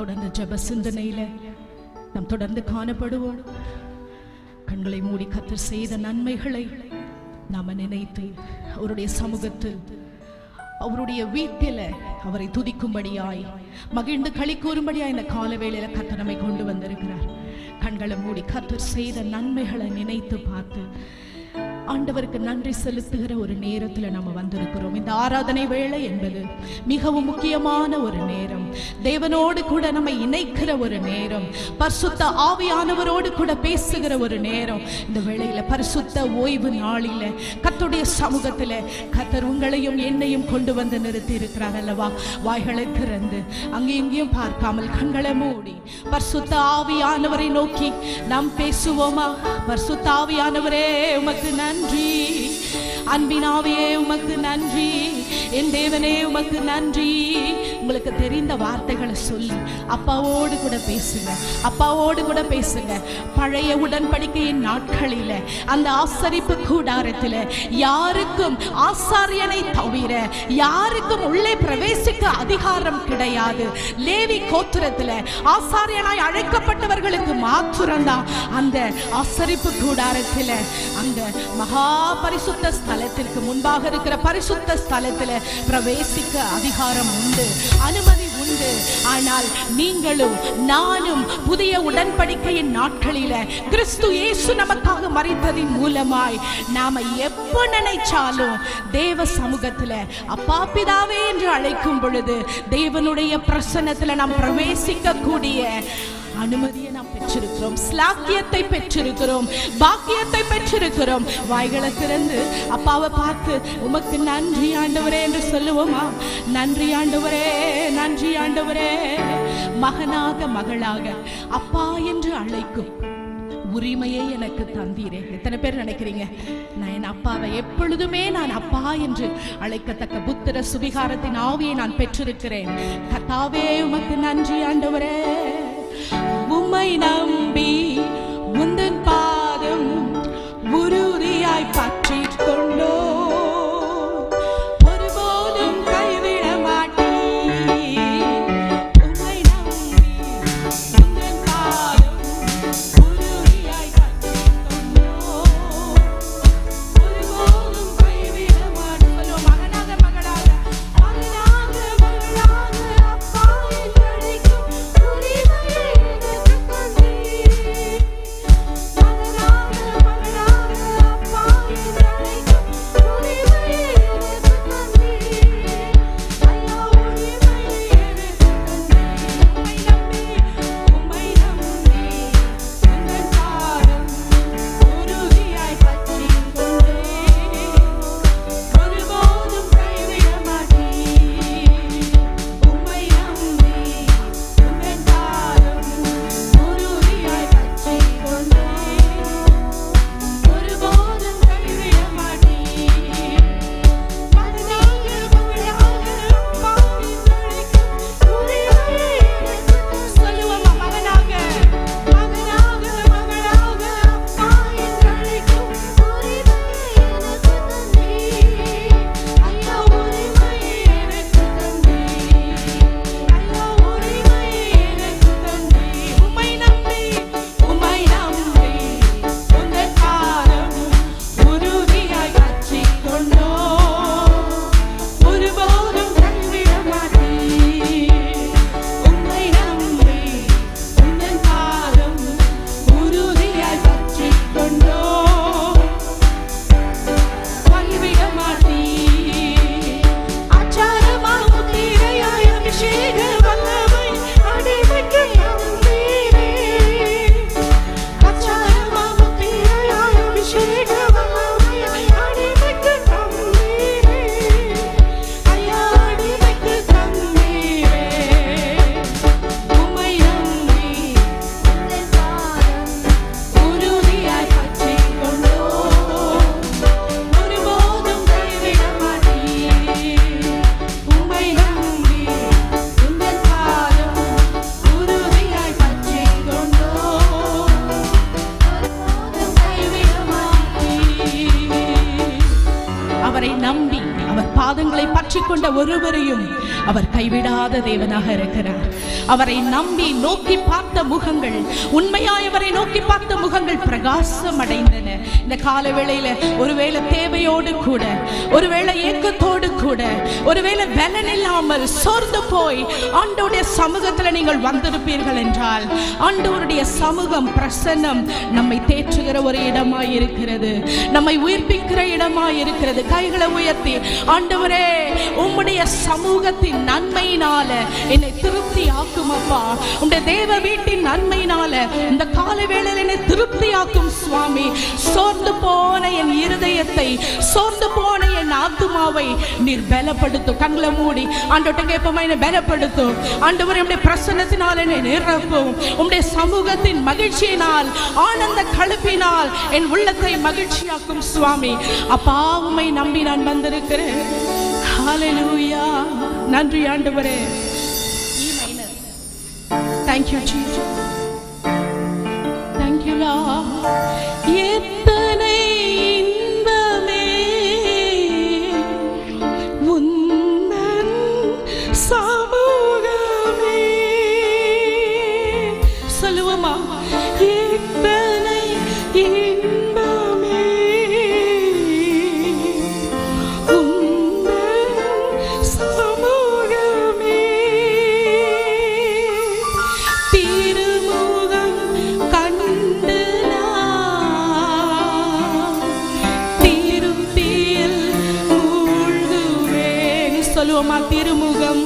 தொடர்ந்து ஜெப சிந்தனையில நாம் தொடர்ந்து காணப்படுவோம். கண்களை மூடி கத்தர் செய்த நன்மைகளை நாம நினைத்து அவருடைய சமூகத்தில் அவருடைய வீட்டில அவரை துதிக்கும்படியாய் மகிழ்ந்து களி கூறும்படியாய் இந்த காலவேளையில் கத்தர் நம்மை கொண்டு வந்திருக்கிறார். கண்களை மூடி கத்தர் செய்த நன்மைகளை நினைத்து பார்த்து ஆண்டவருக்கு நன்றி செலுத்துகிற ஒரு நேரத்தில் நம்ம வந்திருக்கிறோம். இந்த ஆராதனை வேளை என்பது மிகவும் முக்கியமான ஒரு நேரம். தேவனோடு கூட நம்மை இணைக்கிற ஒரு நேரம். பரிசுத்த ஆவியானவரோடு கூட பேசுகிற ஒரு நேரம். இந்த வேளையில பரிசுத்த ஓய்வு நாளில கத்துடைய சமூகத்தில் கத்தர் உங்களையும் என்னையும் கொண்டு வந்து நிறுத்தி இருக்கிறார் அல்லவா? வாய்களை திறந்து அங்கேயும் இங்கேயும் பார்க்காமல் கண்களை மூடி பரிசுத்த ஆவியானவரை நோக்கி நாம் பேசுவோமா? பரிசுத்த ஆவியானவரே உமக்கு நன்றி. நன்றி. அன்பினாவே உமக்கு நன்றி. என் தேவனே உமக்கு நன்றி. உங்களுக்கு தெரிந்த வார்த்தைகளை சொல்லி. அப்பாவோடு கூட பேசுங்க. அப்பாவோடு கூட பேசுங்க. பழைய உடன்படிக்கையின் நாட்களில் அந்த ஆசரிப்பு கூடாரத்தில் யாருக்கும் ஆசாரியனை தவிர யாருக்கும் உள்ளே பிரவேசிக்க அதிகாரம் கிடையாது. லேவி கோத்திரத்தில் ஆசாரியனாய் அழைக்கப்பட்டவர்களுக்கு மாத்திரம்தான் அந்த ஆசரிப்பு கூடாரத்தில் அந்த மகா பரிசுத்த ஸ்தலத்திற்கு முன்பாக இருக்கிற பரிசுத்த ஸ்தலத்தில் பிரவேசிக்க அதிகாரம் உண்டு அனுமதி உண்டு. ஆனால் நீங்களும் நானும் புதிய உடன்படிக்கையின் நாட்களில கிறிஸ்து இயேசு நமக்காக மறைத்ததின் மூலமாய் நாம எப்ப நினைச்சாலும் தேவ சமூகத்துல அப்பா பிதாவே என்று அழைக்கும் பொழுது தேவனுடைய பிரசன்னத்துல நாம் பிரவேசிக்க கூடிய அனுமதியை நாம் பெற்றிருக்கிறோம். ஸ்லாக்கியத்தை பெற்றிருக்கிறோம். பாக்கியத்தை பெற்றிருக்கிறோம். வாய்களை திறந்து அப்பாவை பார்த்து உமக்கு நன்றி ஆண்டவரே என்று சொல்லுவோமா? நன்றி ஆண்டவரே நன்றி ஆண்டவரே. மகனாக மகளாக அப்பா என்று அழைக்கும் உரிமையை எனக்கு தந்தீரே. எத்தனை பேர் நினைக்கிறீங்க? நான் என் அப்பாவை எப்பொழுதுமே நான் அப்பா என்று அழைக்கத்தக்க புத்திர சுவிகாரத்தின் ஆவியை நான் பெற்றிருக்கிறேன். கத்தாவே உமக்கு நன்றி ஆண்டவரே. ไม่นำบีวนเดินไป ஒருவரையும் அவர் கைவிடாத தேவனாக இருக்கிறார். அவரை நம்பி நோக்கி பார்த்த முகங்கள் உண்மையாய் அவரை நோக்கி பார்த்த முகங்கள் பிரகாசம் அடைந்தன இந்த கால வேளையில ஒருவேளை தேவையோடு கூட ஒருவேளை ஏக்கத்தோடு கூட ஒருவேளை பலன் இல்லாமல் சோர்ந்து போய் ஆண்டோடைய சமூகத்துல நீங்கள் வந்திருப்பீர்கள் என்றால் ஆண்டவருடைய சமூகம் பிரசன்னம் நம்மை தேற்றுகிற ஒரு இடமாய் இருக்கிறது. நம்மை உயிர்ப்பிக்கிற இடமாய் இருக்கிறது. கைகளை உயர்த்தி ஆண்டவரே உம்முடைய சமூகத்தின் நன்மையினால என்னை திருப்தி ஆக்கும் அப்பா உம்முடைய தேவ வீட்டின் நன்மையினால இந்த கால வேளையில் என்னை திருப்தி ஆக்கும் சுவாமி. சோர்ந்து போன என் இருதயத்தை சோர்ந்து போன என் ஆத்துமாவை நீர் பலப்படுத்தும் கண்களை மூடி ஆண்டோட்ட கேட்போமா என்னை பலப்படுத்தும் ஆண்டவர் என்னுடைய பிரசன்னத்தினால் என்னை நிரப்பும். உம்முடைய சமூகத்தின் மகிழ்ச்சியினால் ஆனந்த கழுப்பினால் என் உள்ளத்தை மகிழ்ச்சியாக்கும் சுவாமி. அப்பா உமை நம்பி நான் வந்திருக்கிறேன். ஹalleluya நன்றி ஆண்டவரே. Thank you, salua matir mugam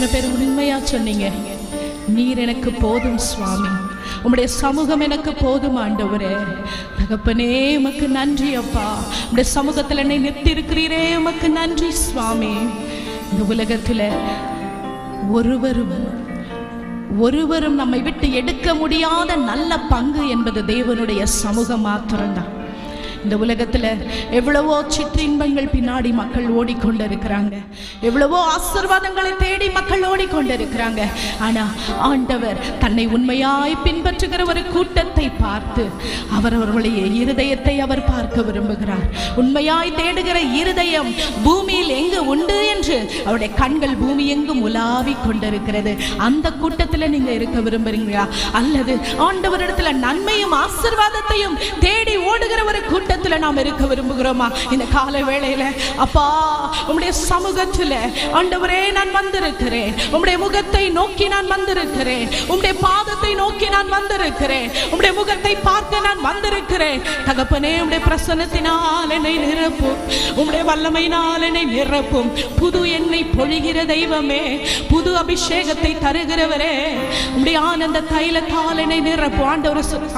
எத்தனை பேர் உண்மையா சொன்னீங்க? நீர் எனக்கு போதும் சுவாமி. உம்முடைய சமூகம் எனக்கு போதும் ஆண்டவரே. தகப்பனே உமக்கு நன்றி அப்பா. உடைய சமூகத்தில் என்னை நிறுத்திருக்கிறீரே உமக்கு நன்றி சுவாமி. இந்த உலகத்துல ஒருவரும் ஒருவரும் நம்மை விட்டு எடுக்க முடியாத நல்ல பங்கு என்பது தேவனுடைய சமூகம் மாத்திரம்தான் இந்த உலகத்தில் எவ்வளவோ சிற்றின்பங்கள் பின்னாடி மக்கள் ஓடிக்கொண்டிருக்கிறாங்க. எவ்வளவோ ஆசிர்வாதங்களை தேடி மக்கள் ஓடிக்கொண்டிருக்கிறாங்க. ஆனா ஆண்டவர் தன்னை உண்மையாய் பின்பற்றுகிற ஒரு கூட்டத்தை பார்த்து அவரவர்களுடைய இருதயத்தை அவர் பார்க்க விரும்புகிறார். உண்மையாய் தேடுகிற இருதயம் பூமியில் எங்கு உண்டு என்று அவருடைய கண்கள் பூமி எங்கும் உலாவி கொண்டிருக்கிறது. அந்த கூட்டத்தில் நீங்க இருக்க விரும்புறீங்களா? அல்லது ஆண்டவரிடத்துல நன்மையும் ஆசிர்வாதத்தையும் தேடி ஓடுகிற ஒரு கூட்டத்துல நாம் இருக்க விரும்புகிறோமா? இந்த கால வேளையில அப்பா உம்முடைய சமூகத்துல ஆண்டவரே நான் வந்திருக்கிறேன். உம்முடைய முகத்தை நோக்கி நான் வந்திருக்கிறேன். உம்முடைய பாதத்தை நோக்கி நான் வந்திருக்கிறேன். உம்முடைய முகத்தை பார்க்க நான் வந்திருக்கிறேன். தகப்பனே உம்முடைய பிரசன்னத்தினால் என்னை நிரப்பும். உம்முடைய வல்லமையினால் என்னை நிரப்பும். புது என்னை பொழிகிற தெய்வமே புது அபிஷேகத்தை தருகிறவரே. உம்முடைய ஆனந்த தைலத்தால் என்னை நிரப்பும் ஆண்டவரை சொல்-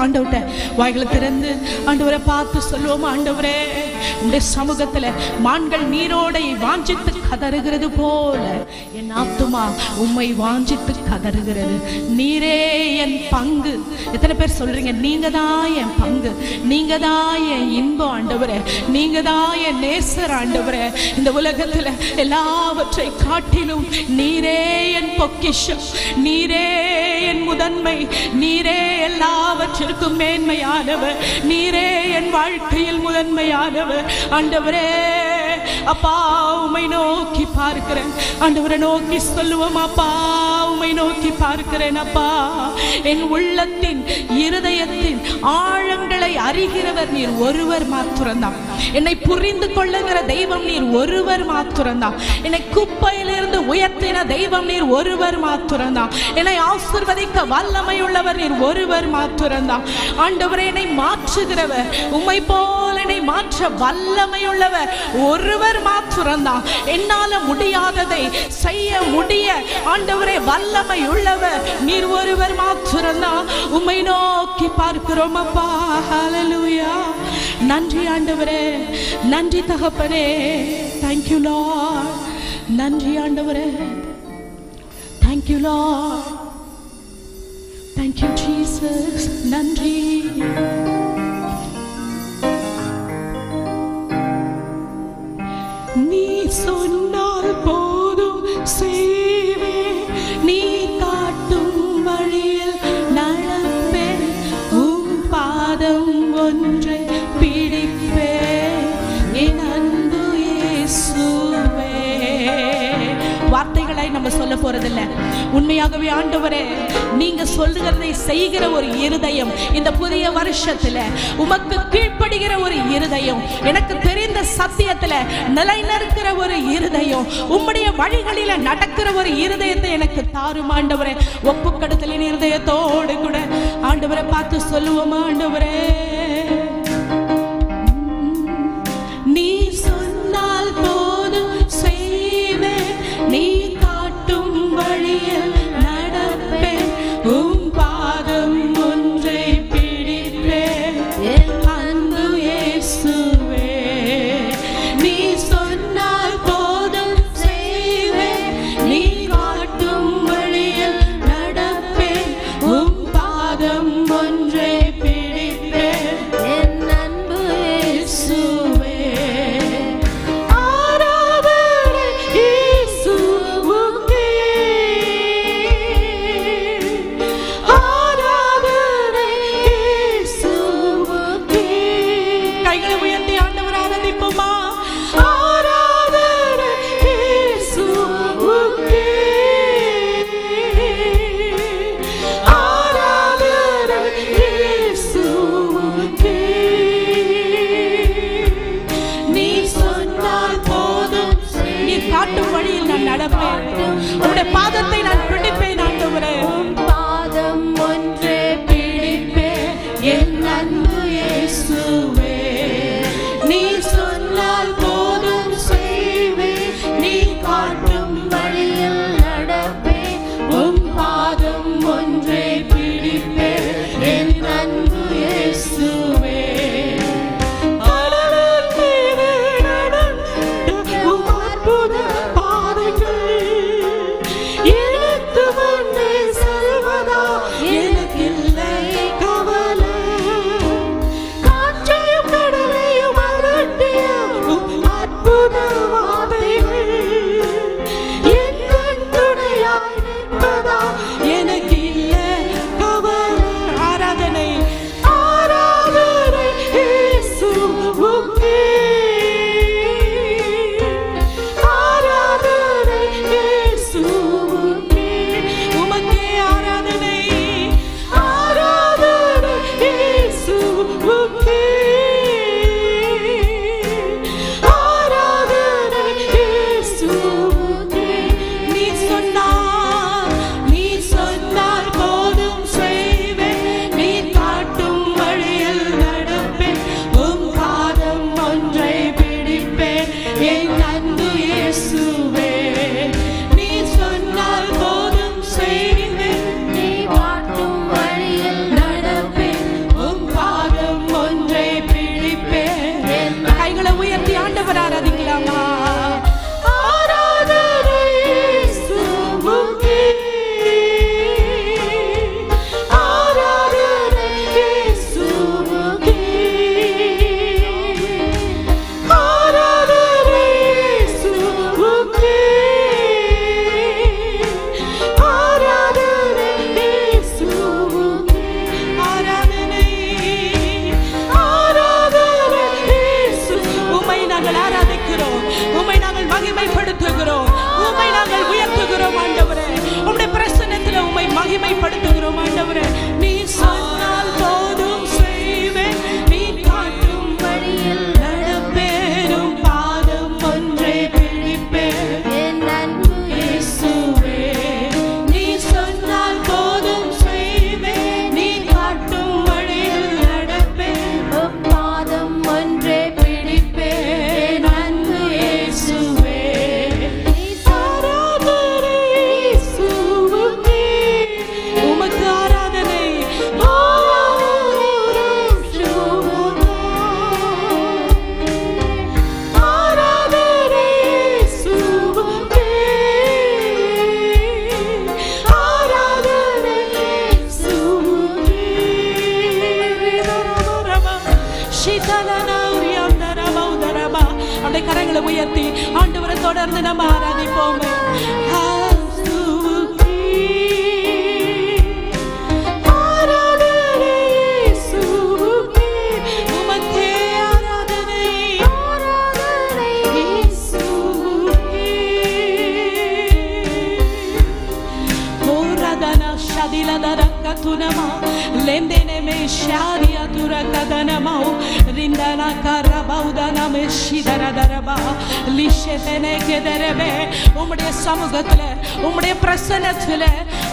வாய்களை திறந்து ஆண்டவரை பார்த்து சொல்லுவோம் ஆண்டவரே. இந்த சமூகத்துல மான்கள் நீரோடை வாஞ்சித்து கதறுகிறது போல என் ஆத்துமா உம்மை வாஞ்சித்து கதறுகிறது. நீரே என் பங்கு. எத்தனை பேர் சொல்றீங்க? நீங்க தான் என் பங்கு. நீங்க தான் என் இன்பம் ஆண்டவரே. நீங்க தான் என் நேசர் ஆண்டவரே. இந்த உலகத்துல எல்லாவற்றை காட்டிலும் நீரே என் பொக்கிஷம். நீரே என் முதன்மை. நீரே எல்லாவற்றிற்கும் மேன்மையானவர். நீரே என் வாழ்க்கையில் முதன்மையானவர் ஆண்டவரே. அப்பா உமை நோக்கி பார்க்கிறேன். ஆண்டவரை நோக்கி சொல்லுவோம் அப்பா உமை நோக்கி பார்க்கிறேன் அப்பா. என் உள்ளத்தின் இருதயத்தின் ஆழங்களை அறிகிறவர் நீர் ஒருவர் மாத்திரம்தான். என்னை புரிந்து கொள்ளுகிற தெய்வம் நீர் ஒருவர் மாத்திரம்தான். என்னை குப்பையிலிருந்து உயர்த்தின தெய்வம் நீர் ஒருவர் மாத்திரம்தான். என்னை ஆசிர்வதிக்க வல்லமை உள்ளவர் நீர் ஒருவர் மாத்திரம்தான். ஆண்டவரை என்னை மாற்றுகிறவர். உம்மை போல என்னை மாற்ற வல்லமை உள்ளவர் ஒருவர் மாத்திரம்தான் என்னால முடியாததை செய்ய முடிய ஆண்டவரே வல்லமை உள்ளவர். நீர் ஒருவர் மாத்திரம்தான் உம்மை நோக்கி பார்க்கிறோம் அப்பா. ஹalleluya நன்றி ஆண்டவரே. நன்றி தகப்பனே. Thank you lord. நன்றி ஆண்டவரே. Thank you lord. Thank you jesus. நன்றி. son வார்த்தைகளை நம்ம சொல்ல போறதில்ல. உண்மையாகவே ஆண்டவரே நீங்க சொல்லுகிறதை செய்கிற ஒரு இருதயம் இந்த புதிய வருஷத்துல உமக்கு கீழ்ப்படுகிற ஒரு இருதயம் எனக்கு தெரிந்த சத்தியத்துல நிலைநிற்கிற ஒரு இருதயம் உம்முடைய வழிகளில நடக்கிற ஒரு இருதயத்தை எனக்கு தாரும் ஆண்டவரே? ஒப்புக்கடத்தலின் இருதயத்தோடு கூட. ஆண்டவரை பார்த்து சொல்லுவோம் ஆண்டவரே? மகிமைப்படுத்துகிறோம் ஆண்டவரே. rindadaraka tunama lendene me sharia turakadanama rindana karabaudana me shidaradaraba lishetene kederebe உம்முடைய சமூகத்தில் உம்முடைய பிரசனத்தில்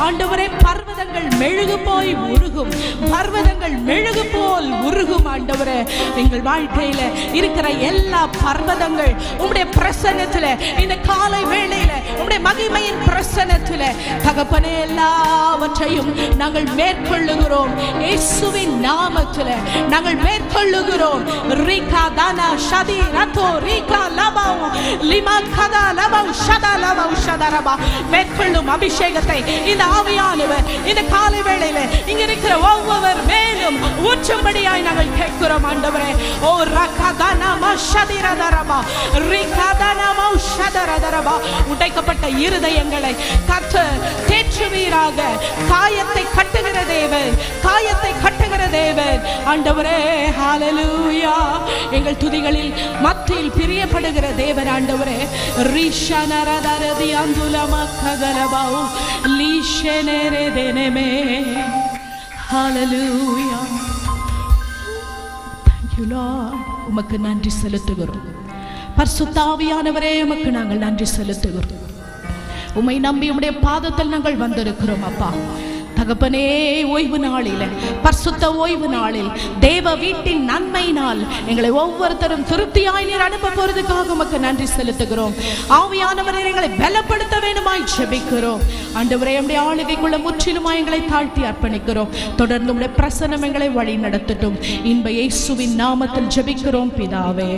ஆண்டவரே பர்வதங்கள் மெழுகு போய் உருகும் பர்வதங்கள் மெழுகு போல் உருகும் ஆண்டவரே எங்கள் வாழ்க்கையில் இருக்கிற எல்லா பர்வதங்கள் உம்முடைய பிரசன்னத்தில் இந்த காலை வேளையில் உம்முடைய மகிமையின் பிரசன்னத்தில். தகப்பனே எல்லாவற்றையும் நாங்கள் மேற்கொள்ளுகிறோம். இயேசுவின் நாமத்தில் நாங்கள் மேற்கொள்ளுகிறோம். ரீகா தானா ஷதி ரத்தோ ரீகா லபாவ் லிமா கதா லபாவ் ஷதா லபாவ் ஷதா ரபா. மேற்கொள்ளும் அபிஷேகத்தை இந்த ஆவியானவர் இந்த காலை வேளையில் இங்க இருக்கிற ஒவ்வொரு மேலும் ஊற்றும்படியாய் நாங்கள் கேட்கிறோம் ஆண்டவரே. ஓ ரக்கா தானா மஷதிரா ஷதிரதரபா ரிகதனமோ ஷதரதரபா. உடைக்கப்பட்ட இருதயங்களை கற்று தேற்றுவீராக. காயத்தை கட்டுகிற தேவன் காயத்தை கட்டுகிற தேவன். ஆண்டவரே ஹalleluya. எங்கள் துதிகளில் மத்தியில் பிரியப்படுகிற தேவன் ஆண்டவரே. ரிஷனரதரதி அந்துலமா கதலபாவு லீஷனரே தேனமே Thank you Lord. உமக்கு நன்றி செலுத்துகிறோம். பர்சுத்தாவியானவரே உமக்கு நாங்கள் நன்றி செலுத்துகிறோம். உம்மை நம்பி உம்முடைய பாதத்தில் நாங்கள் வந்திருக்கிறோம் அப்பா. தகப்பனே ஓய்வு நாளில் பர்சுத்த ஓய்வு நாளில் தேவ வீட்டின் நன்மையினால் எங்களை ஒவ்வொருத்தரும் திருப்தியாய் நீர் அனுப்ப போறதுக்காக உமக்கு நன்றி செலுத்துகிறோம். ஆவியானவரை எங்களை பலப்படுத்த வேண்டுமாய் ஜெபிக்கிறோம். ஆண்டவரே நம்முடைய ஆளுகைக்குள்ள முற்றிலுமாய் எங்களை தாழ்த்தி அர்ப்பணிக்கிறோம். தொடர்ந்து உம்முடைய பிரசனம் எங்களை வழி நடத்தட்டும் இன்ப இயேசுவின் நாமத்தில் ஜெபிக்கிறோம் பிதாவே.